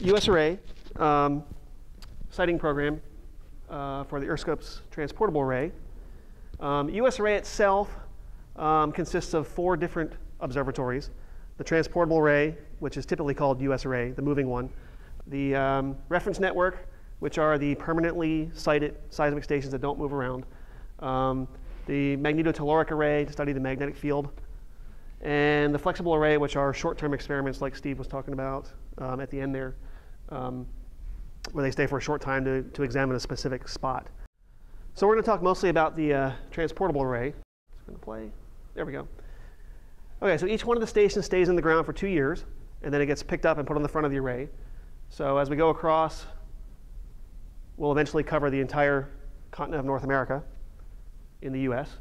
US Array um, siting program uh, for the Earthscope's transportable array. Um, US Array itself um, consists of four different observatories. The transportable array, which is typically called US Array, the moving one. The um, reference network, which are the permanently sited seismic stations that don't move around. Um, the magnetotelluric array to study the magnetic field. And the flexible array, which are short-term experiments like Steve was talking about um, at the end there, um, where they stay for a short time to, to examine a specific spot. So we're going to talk mostly about the uh, transportable array. It's going to play. There we go. Okay, so each one of the stations stays in the ground for two years, and then it gets picked up and put on the front of the array. So as we go across, we'll eventually cover the entire continent of North America in the US.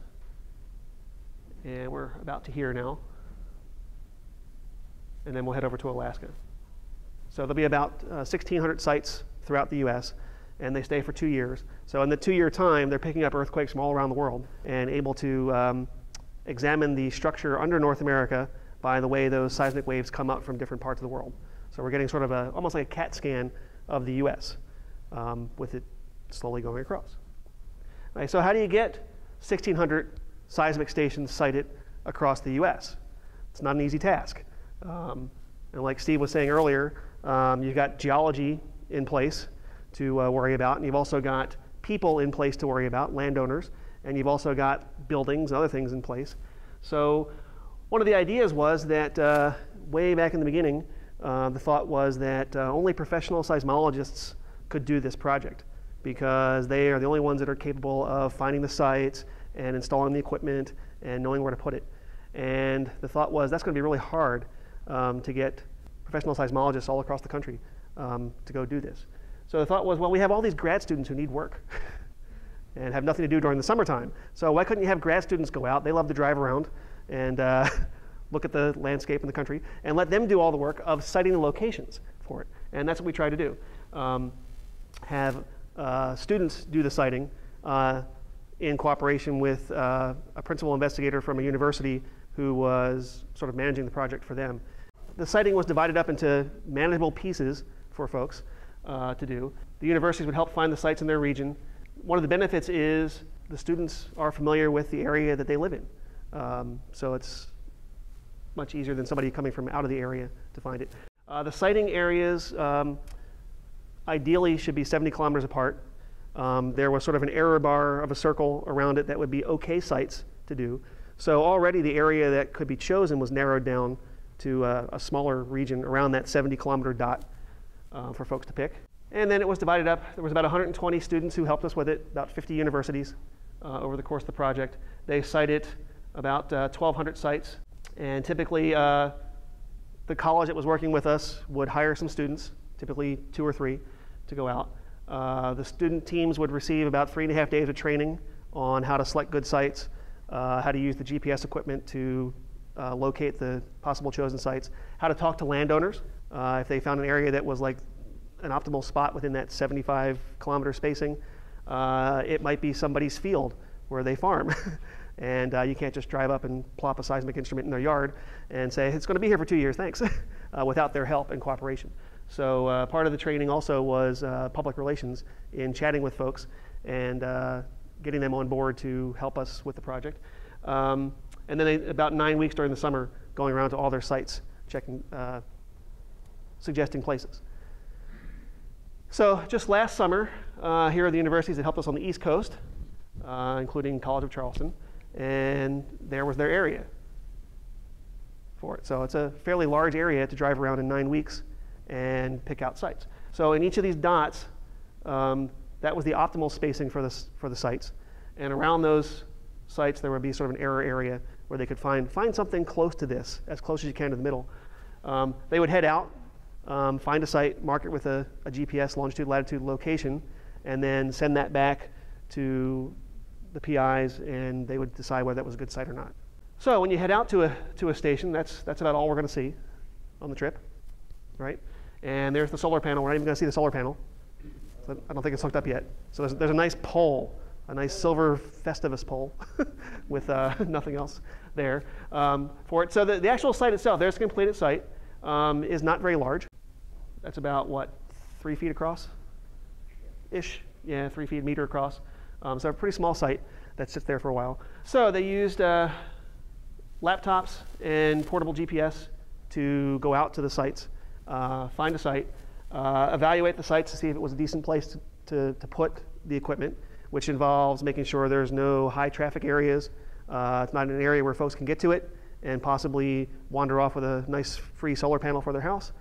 And we're about to here now. And then we'll head over to Alaska. So there'll be about uh, 1,600 sites throughout the US, and they stay for two years. So in the two year time, they're picking up earthquakes from all around the world and able to um, examine the structure under North America by the way those seismic waves come up from different parts of the world. So we're getting sort of a, almost like a CAT scan of the US um, with it slowly going across. Right, so how do you get 1,600 seismic stations sited across the US? It's not an easy task. Um, and like Steve was saying earlier, um, you've got geology in place to uh, worry about, and you've also got people in place to worry about, landowners, and you've also got buildings and other things in place. So one of the ideas was that uh, way back in the beginning, uh, the thought was that uh, only professional seismologists could do this project because they are the only ones that are capable of finding the sites and installing the equipment and knowing where to put it. And the thought was that's going to be really hard um, to get professional seismologists all across the country um, to go do this. So the thought was, well, we have all these grad students who need work and have nothing to do during the summertime. So why couldn't you have grad students go out? They love to drive around and uh, look at the landscape in the country and let them do all the work of siting the locations for it. And that's what we try to do. Um, have uh, students do the siting uh, in cooperation with uh, a principal investigator from a university who was sort of managing the project for them. The siting was divided up into manageable pieces for folks uh, to do. The universities would help find the sites in their region. One of the benefits is the students are familiar with the area that they live in. Um, so it's much easier than somebody coming from out of the area to find it. Uh, the siting areas um, ideally should be 70 kilometers apart. Um, there was sort of an error bar of a circle around it that would be okay sites to do. So already the area that could be chosen was narrowed down to uh, a smaller region around that 70 kilometer dot uh, for folks to pick. And then it was divided up. There was about 120 students who helped us with it, about 50 universities uh, over the course of the project. They sited about 1,200 uh, sites. And typically, uh, the college that was working with us would hire some students, typically two or three, to go out. Uh, the student teams would receive about three and a half days of training on how to select good sites, how to use the GPS equipment to uh, locate the possible chosen sites, how to talk to landowners uh, if they found an area that was like an optimal spot within that 75 kilometer spacing. Uh, it might be somebody's field where they farm. and uh, you can't just drive up and plop a seismic instrument in their yard and say, it's going to be here for two years, thanks, without their help and cooperation. So uh, part of the training also was uh, public relations in chatting with folks and uh, getting them on board to help us with the project. Um, and then they, about nine weeks during the summer, going around to all their sites, checking, uh, suggesting places. So just last summer, uh, here are the universities that helped us on the East Coast, uh, including College of Charleston, and there was their area for it. So it's a fairly large area to drive around in nine weeks and pick out sites. So in each of these dots, um, that was the optimal spacing for the, for the sites. And around those sites, there would be sort of an error area where they could find, find something close to this, as close as you can to the middle. Um, they would head out, um, find a site, mark it with a, a, GPS longitude, latitude, location, and then send that back to the PIs, and they would decide whether that was a good site or not. So when you head out to a, to a station, that's, that's about all we're going to see on the trip, right? And there's the solar panel. We're not even going to see the solar panel. So I don't think it's hooked up yet. So there's, there's a nice pole, a nice silver Festivus pole with uh, nothing else there um, for it. So the, the actual site itself, there's a completed site, um, is not very large. That's about what, three feet across? Ish, yeah, three feet, meter across. Um, so a pretty small site that sits there for a while. So they used uh, laptops and portable GPS to go out to the sites, uh, find a site, uh, evaluate the sites to see if it was a decent place to, to, to, put the equipment, which involves making sure there's no high traffic areas. Uh, it's not an area where folks can get to it and possibly wander off with a nice free solar panel for their house.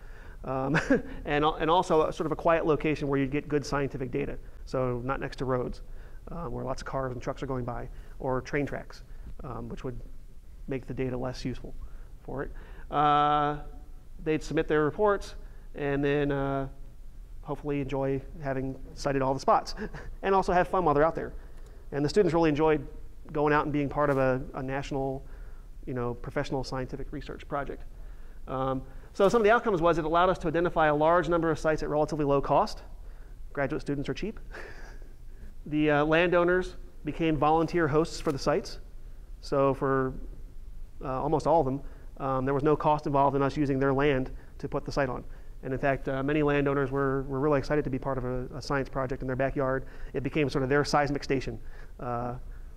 Um, and, and also sort of a quiet location where you get good scientific data. So not next to roads um, where lots of cars and trucks are going by, or train tracks, um, which would make the data less useful for it. Uh, they'd submit their reports and then uh, hopefully enjoy having sited all the spots and also have fun while they're out there. And the students really enjoyed going out and being part of a, a national, you know, professional scientific research project. Um, so some of the outcomes was it allowed us to identify a large number of sites at relatively low cost. Graduate students are cheap. the uh, landowners became volunteer hosts for the sites. So for uh, almost all of them, um, there was no cost involved in us using their land to put the site on. And in fact, uh, many landowners were, were really excited to be part of a, a, science project in their backyard. It became sort of their seismic station uh,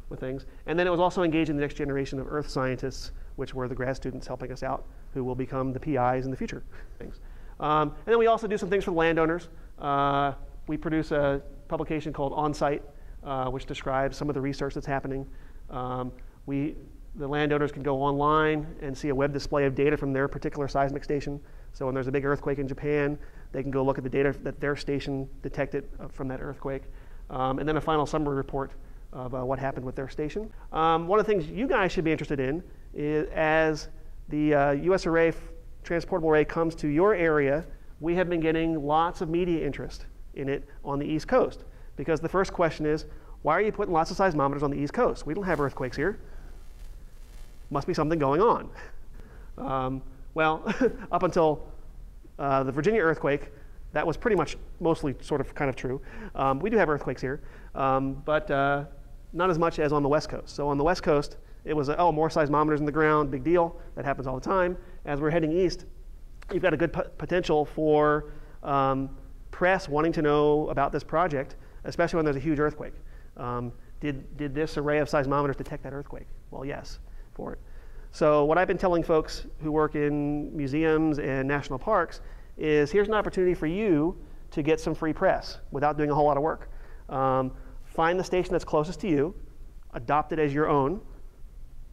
with things. And then it was also engaging the next generation of earth scientists, which were the grad students helping us out, who will become the PIs in the future. Things. Um, and then we also do some things for the landowners. Uh, we produce a publication called On Site, uh, which describes some of the research that's happening. Um, we the landowners can go online and see a web display of data from their particular seismic station. So when there's a big earthquake in Japan, they can go look at the data that their station detected uh, from that earthquake. Um, and then a final summary report of uh, what happened with their station. Um, one of the things you guys should be interested in is as the uh, US Array transportable array comes to your area, we have been getting lots of media interest in it on the East Coast. Because the first question is, why are you putting lots of seismometers on the East Coast? We don't have earthquakes here must be something going on. Um, well, up until uh, the Virginia earthquake, that was pretty much mostly sort of kind of true. Um, we do have earthquakes here, um, but uh, not as much as on the West Coast. So on the West Coast, it was, oh, more seismometers in the ground, big deal. That happens all the time. As we're heading east, you've got a good potential for um, press wanting to know about this project, especially when there's a huge earthquake. Um, did, did this array of seismometers detect that earthquake? Well, yes for it. So what I've been telling folks who work in museums and national parks is here's an opportunity for you to get some free press without doing a whole lot of work. Um, find the station that's closest to you, adopt it as your own,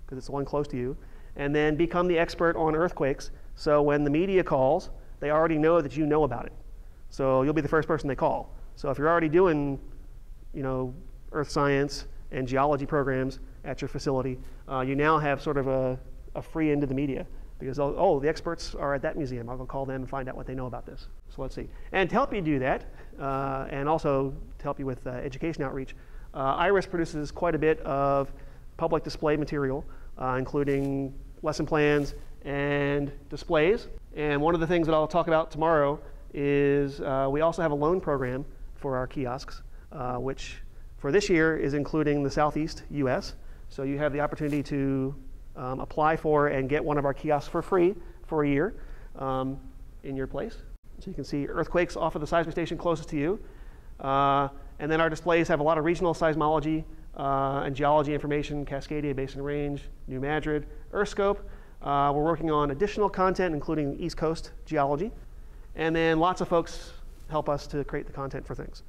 because it's the one close to you, and then become the expert on earthquakes. So when the media calls, they already know that you know about it. So you'll be the first person they call. So if you're already doing, you know, earth science and geology programs, at your facility, uh, you now have sort of a, a free into the media because oh, oh, the experts are at that museum. I'll go call them and find out what they know about this. So let's see. And to help you do that, uh, and also to help you with uh, education outreach, uh, IRIS produces quite a bit of public display material, uh, including lesson plans and displays. And one of the things that I'll talk about tomorrow is uh, we also have a loan program for our kiosks, which for this year is including the Southeast U.S. So you have the opportunity to um, apply for and get one of our kiosks for free for a year um, in your place. So you can see earthquakes off of the seismic station closest to you. Uh, and then our displays have a lot of regional seismology uh, and geology information, Cascadia Basin Range, New Madrid, EarthScope. Uh, we're working on additional content, including East Coast geology. And then lots of folks help us to create the content for things.